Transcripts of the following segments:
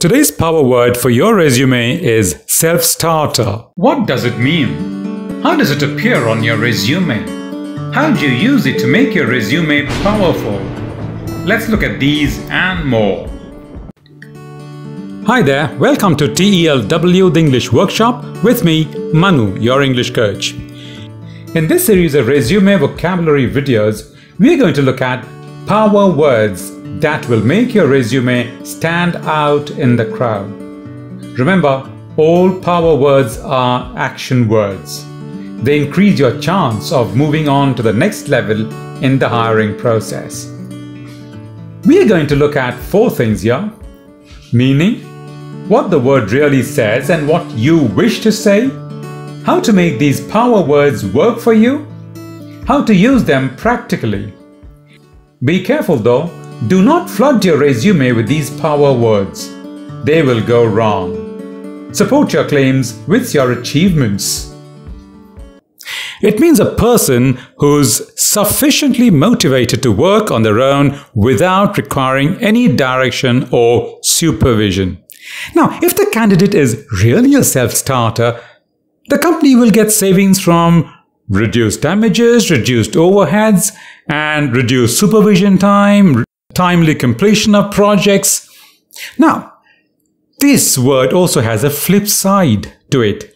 Today's power word for your resume is self starter. What does it mean? How does it appear on your resume? How do you use it to make your resume powerful? Let's look at these and more. Hi there, welcome to TELW the English Workshop with me, Manu, your English coach. In this series of resume vocabulary videos, we're going to look at power words that will make your resume stand out in the crowd. Remember, all power words are action words. They increase your chance of moving on to the next level in the hiring process. We are going to look at four things here meaning, what the word really says and what you wish to say, how to make these power words work for you, how to use them practically. Be careful though, do not flood your resume with these power words. They will go wrong. Support your claims with your achievements. It means a person who's sufficiently motivated to work on their own without requiring any direction or supervision. Now, if the candidate is really a self starter, the company will get savings from reduced damages, reduced overheads, and reduced supervision time, timely completion of projects. Now, this word also has a flip side to it.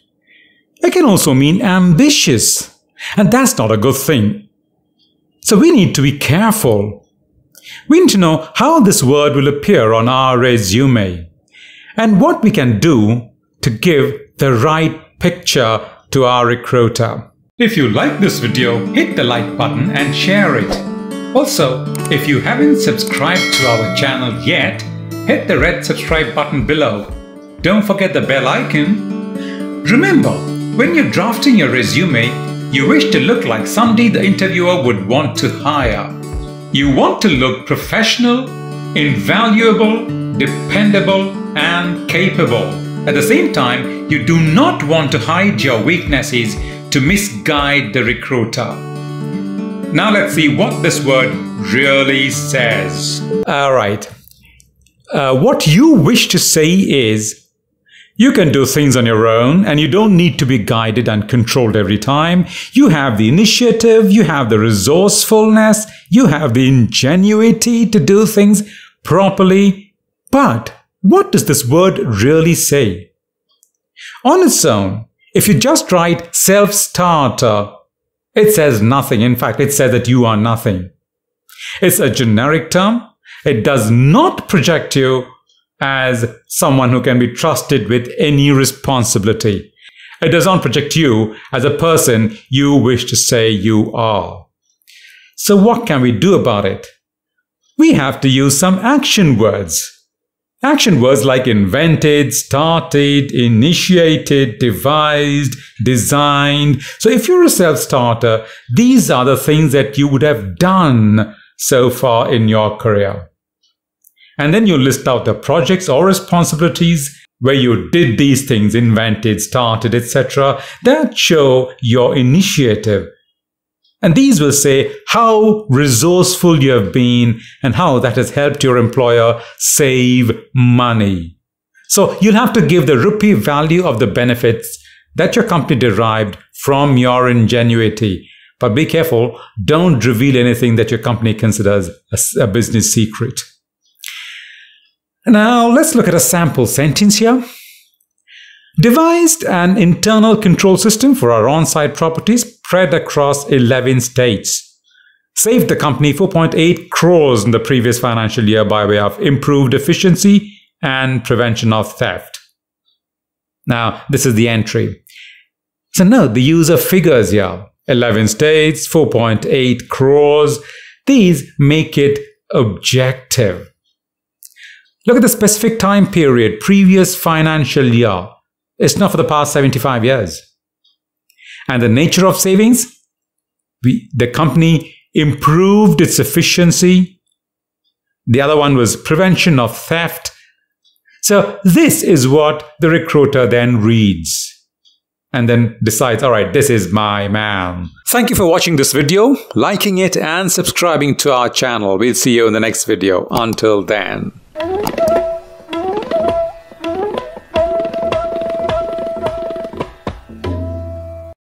It can also mean ambitious, and that's not a good thing. So we need to be careful. We need to know how this word will appear on our resume and what we can do to give the right picture to our recruiter. If you like this video, hit the like button and share it. Also, if you haven't subscribed to our channel yet, hit the red subscribe button below. Don't forget the bell icon. Remember, when you're drafting your resume, you wish to look like somebody the interviewer would want to hire. You want to look professional, invaluable, dependable, and capable. At the same time, you do not want to hide your weaknesses to misguide the recruiter. Now let's see what this word really says. All right. Uh, what you wish to say is you can do things on your own and you don't need to be guided and controlled every time. You have the initiative, you have the resourcefulness, you have the ingenuity to do things properly. But what does this word really say? On its own, if you just write self-starter it says nothing. In fact, it says that you are nothing. It's a generic term. It does not project you as someone who can be trusted with any responsibility. It does not project you as a person you wish to say you are. So what can we do about it? We have to use some action words. Action words like invented, started, initiated, devised, designed. So if you're a self-starter, these are the things that you would have done so far in your career. And then you list out the projects or responsibilities where you did these things, invented, started, etc. that show your initiative and these will say how resourceful you have been and how that has helped your employer save money. So you'll have to give the rupee value of the benefits that your company derived from your ingenuity. But be careful, don't reveal anything that your company considers a, business secret. Now let's look at a sample sentence here devised an internal control system for our on-site properties spread across 11 states. Saved the company 4.8 crores in the previous financial year by way of improved efficiency and prevention of theft. Now, this is the entry. So note the use of figures here. 11 states, 4.8 crores. These make it objective. Look at the specific time period, previous financial year. It's not for the past 75 years. And the nature of savings, we, the company improved its efficiency. The other one was prevention of theft. So this is what the recruiter then reads and then decides, all right, this is my man. Thank you for watching this video, liking it and subscribing to our channel. We'll see you in the next video. Until then.